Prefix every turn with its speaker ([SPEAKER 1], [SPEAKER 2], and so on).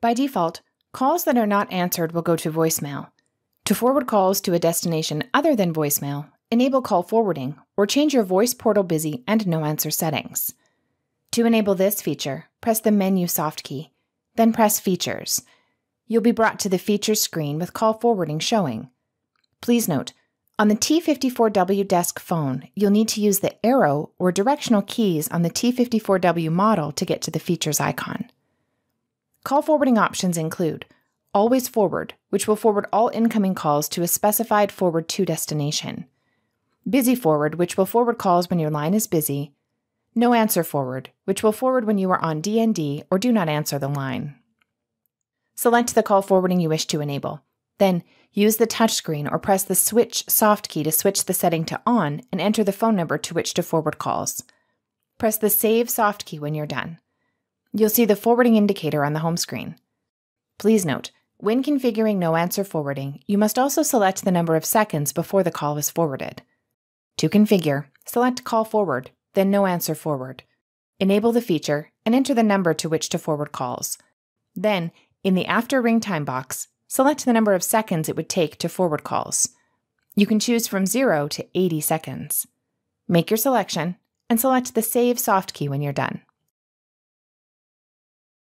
[SPEAKER 1] By default, calls that are not answered will go to voicemail. To forward calls to a destination other than voicemail, enable call forwarding or change your voice portal busy and no answer settings. To enable this feature, press the menu soft key, then press Features. You'll be brought to the Features screen with call forwarding showing. Please note, on the T54W desk phone, you'll need to use the arrow or directional keys on the T54W model to get to the Features icon. Call forwarding options include Always Forward, which will forward all incoming calls to a specified forward to destination. Busy Forward, which will forward calls when your line is busy. No Answer Forward, which will forward when you are on DND or do not answer the line. Select the call forwarding you wish to enable. Then, use the touchscreen or press the Switch soft key to switch the setting to on and enter the phone number to which to forward calls. Press the Save soft key when you're done. You'll see the forwarding indicator on the home screen. Please note, when configuring no answer forwarding, you must also select the number of seconds before the call is forwarded. To configure, select Call Forward, then No Answer Forward. Enable the feature and enter the number to which to forward calls. Then, in the After Ring Time box, select the number of seconds it would take to forward calls. You can choose from 0 to 80 seconds. Make your selection and select the Save soft key when you're done.